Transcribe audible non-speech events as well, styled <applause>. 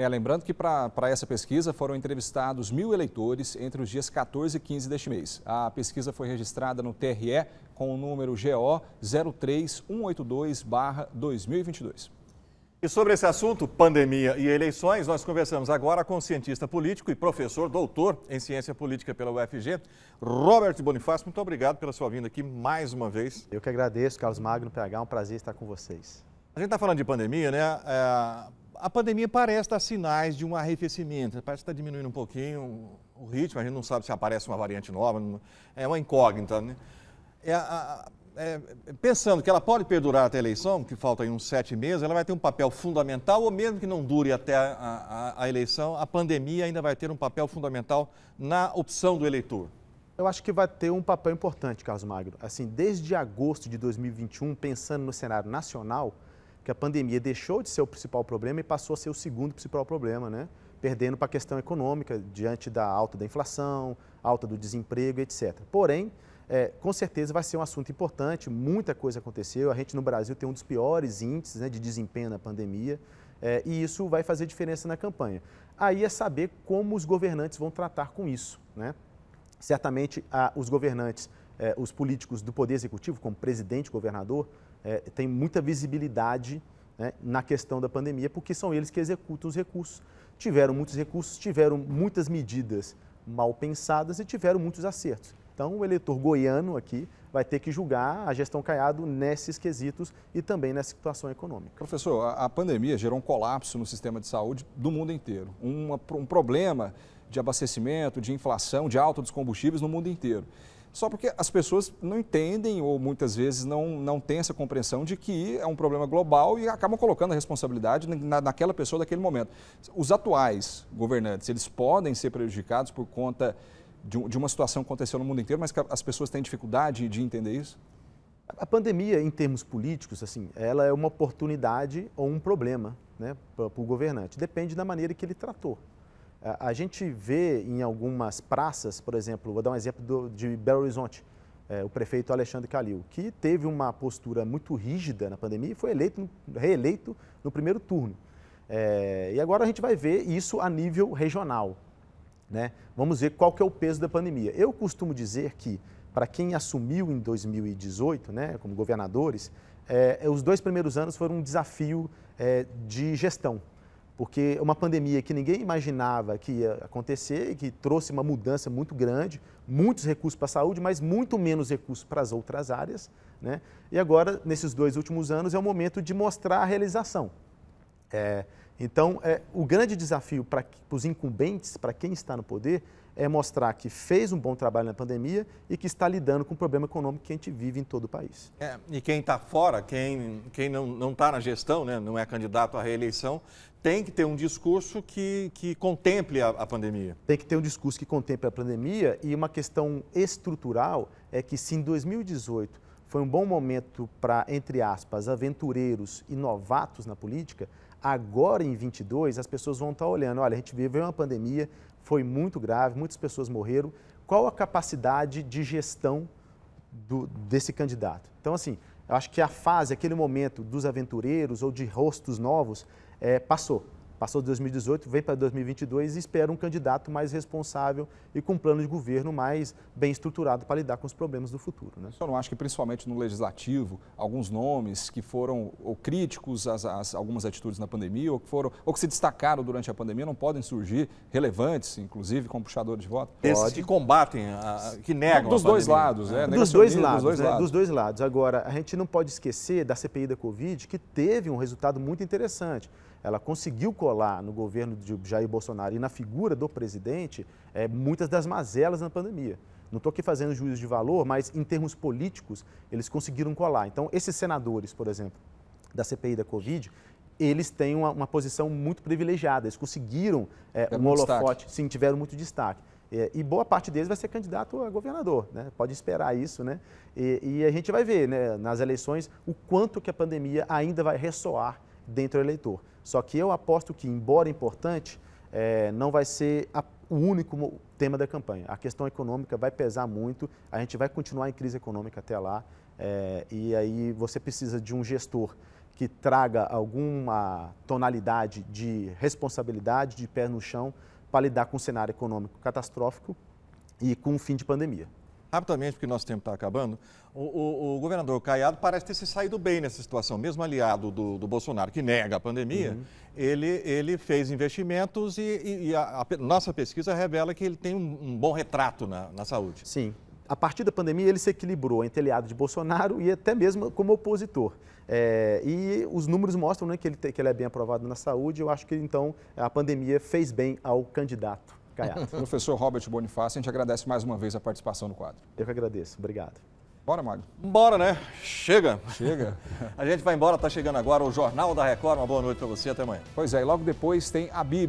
É, lembrando que para essa pesquisa foram entrevistados mil eleitores entre os dias 14 e 15 deste mês. A pesquisa foi registrada no TRE com o número GO 03182-2022. E sobre esse assunto, pandemia e eleições, nós conversamos agora com o cientista político e professor doutor em ciência política pela UFG, Robert Bonifácio. Muito obrigado pela sua vinda aqui mais uma vez. Eu que agradeço, Carlos Magno, PH, é um prazer estar com vocês. A gente está falando de pandemia, né? É, a pandemia parece dar sinais de um arrefecimento, parece que está diminuindo um pouquinho o ritmo, a gente não sabe se aparece uma variante nova, é uma incógnita, né? É, é, pensando que ela pode perdurar até a eleição, que falta aí uns sete meses, ela vai ter um papel fundamental, ou mesmo que não dure até a, a, a eleição, a pandemia ainda vai ter um papel fundamental na opção do eleitor? Eu acho que vai ter um papel importante, Carlos Magno. Assim, desde agosto de 2021, pensando no cenário nacional, que a pandemia deixou de ser o principal problema e passou a ser o segundo principal problema, né? Perdendo para a questão econômica, diante da alta da inflação, alta do desemprego, etc. Porém, é, com certeza vai ser um assunto importante, muita coisa aconteceu. A gente no Brasil tem um dos piores índices né, de desempenho na pandemia é, e isso vai fazer diferença na campanha. Aí é saber como os governantes vão tratar com isso. Né? Certamente a, os governantes, é, os políticos do Poder Executivo, como presidente, governador, é, têm muita visibilidade né, na questão da pandemia, porque são eles que executam os recursos. Tiveram muitos recursos, tiveram muitas medidas mal pensadas e tiveram muitos acertos. Então, o eleitor goiano aqui vai ter que julgar a gestão Caiado nesses quesitos e também nessa situação econômica. Professor, a, pandemia gerou um colapso no sistema de saúde do mundo inteiro, um problema de abastecimento, de inflação, de alta dos combustíveis no mundo inteiro. Só porque as pessoas não entendem ou muitas vezes não, não têm essa compreensão de que é um problema global e acabam colocando a responsabilidade na, naquela pessoa daquele momento. Os atuais governantes, eles podem ser prejudicados por conta de, uma situação que aconteceu no mundo inteiro, mas as pessoas têm dificuldade de entender isso? A pandemia, em termos políticos, assim, ela é uma oportunidade ou um problema né, para o governante. Depende da maneira que ele tratou. A, gente vê em algumas praças, por exemplo, vou dar um exemplo do, de Belo Horizonte, é, o prefeito Alexandre Calil, que teve uma postura muito rígida na pandemia e foi eleito, reeleito no primeiro turno. É, e agora a gente vai ver isso a nível regional. Né? Vamos ver qual que é o peso da pandemia. Eu costumo dizer que, para quem assumiu em 2018, né, como governadores, é, os dois primeiros anos foram um desafio é, de gestão, porque uma pandemia que ninguém imaginava que ia acontecer e que trouxe uma mudança muito grande, muitos recursos para a saúde, mas muito menos recursos para as outras áreas. Né? E agora, nesses dois últimos anos, é o momento de mostrar a realização. É, então, é, o grande desafio para os incumbentes, para quem está no poder, é mostrar que fez um bom trabalho na pandemia e que está lidando com o problema econômico que a gente vive em todo o país. É, e quem está fora, quem, quem não está na gestão, né, não é candidato à reeleição, tem que ter um discurso que, que contemple a, a pandemia. Tem que ter um discurso que contemple a pandemia e uma questão estrutural é que se em 2018 foi um bom momento para, entre aspas, aventureiros e novatos na política, Agora, em 22, as pessoas vão estar olhando, olha, a gente viveu uma pandemia, foi muito grave, muitas pessoas morreram. Qual a capacidade de gestão do, desse candidato? Então, assim, eu acho que a fase, aquele momento dos aventureiros ou de rostos novos, é, passou passou de 2018, vem para 2022 e espera um candidato mais responsável e com um plano de governo mais bem estruturado para lidar com os problemas do futuro. Né? O senhor não acha que, principalmente no legislativo, alguns nomes que foram ou críticos às, às, algumas atitudes na pandemia ou que, foram, ou que se destacaram durante a pandemia não podem surgir relevantes, inclusive, como puxadores de voto? Esses que combatem, a, que negam Dos dois lados, né? Dos dois lados, dos dois, né? lados. dos dois lados. Agora, a gente não pode esquecer da CPI da Covid, que teve um resultado muito interessante ela conseguiu colar no governo de Jair Bolsonaro e na figura do presidente é, muitas das mazelas na pandemia. Não estou aqui fazendo juízo de valor, mas em termos políticos, eles conseguiram colar. Então, esses senadores, por exemplo, da CPI da Covid, eles têm uma, uma posição muito privilegiada. Eles conseguiram é, um holofote, sim, tiveram muito destaque. É, e boa parte deles vai ser candidato a governador, né? pode esperar isso. Né? E, e a gente vai ver né, nas eleições o quanto que a pandemia ainda vai ressoar dentro do eleitor. Só que eu aposto que, embora importante, é, não vai ser a, o único tema da campanha. A questão econômica vai pesar muito, a gente vai continuar em crise econômica até lá, é, e aí você precisa de um gestor que traga alguma tonalidade de responsabilidade, de pé no chão, para lidar com um cenário econômico catastrófico e com o fim de pandemia. Rapidamente, porque nosso tempo está acabando, o, o, o, governador Caiado parece ter se saído bem nessa situação. Mesmo aliado do, do Bolsonaro, que nega a pandemia, uhum. ele, ele fez investimentos e, e, e a, a, nossa pesquisa revela que ele tem um, um bom retrato na, na saúde. Sim. A partir da pandemia, ele se equilibrou entre aliado de Bolsonaro e até mesmo como opositor. É, e os números mostram né, que, ele, que ele é bem aprovado na saúde. Eu acho que, então, a pandemia fez bem ao candidato. Caiado. <laughs> Professor Robert Bonifácio, a gente agradece mais uma vez a participação no quadro. Eu que agradeço. Obrigado. Bora, Magno. Bora, né? Chega. Chega. <laughs> a gente vai embora, tá chegando agora o Jornal da Record. Uma boa noite para você, até amanhã. Pois é, e logo depois tem a Bíblia.